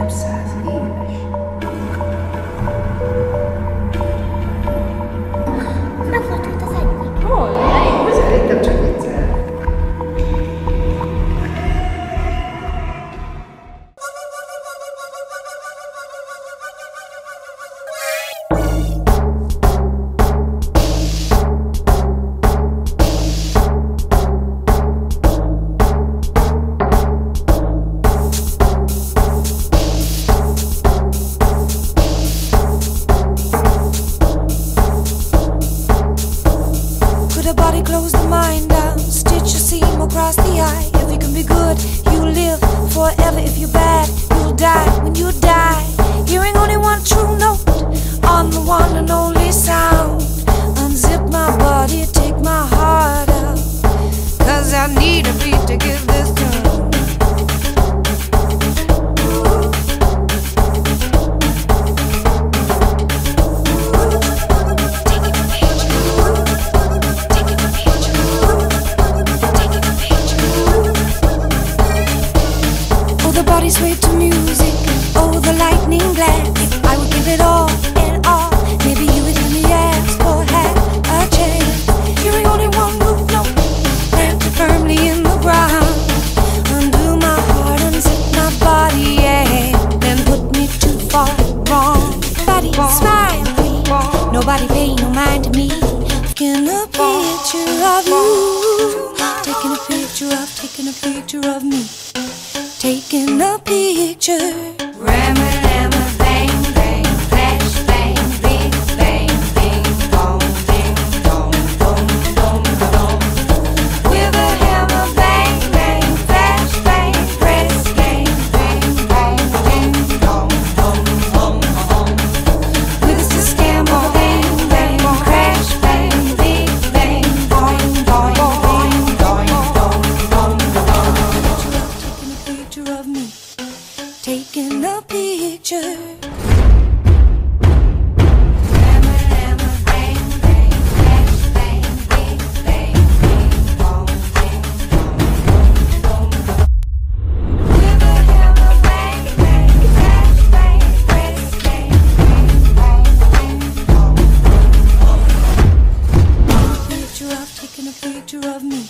himself. swayed to music. Oh, the lightning glare I would give it all and all. Maybe you would hear me ask for half a chance. You're the only one move, no Planted firmly in the ground. Undo my heart, unzip my body, yeah Then put me too far wrong. Body, wrong, smile, wrong. Nobody pay no mind to me. Taking a picture of you. Taking a picture of, taking a picture of me. Taking a picture. Of me,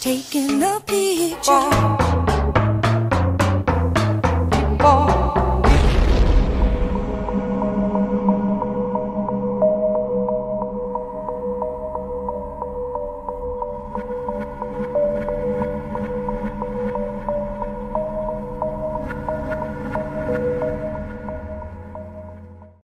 taking a picture.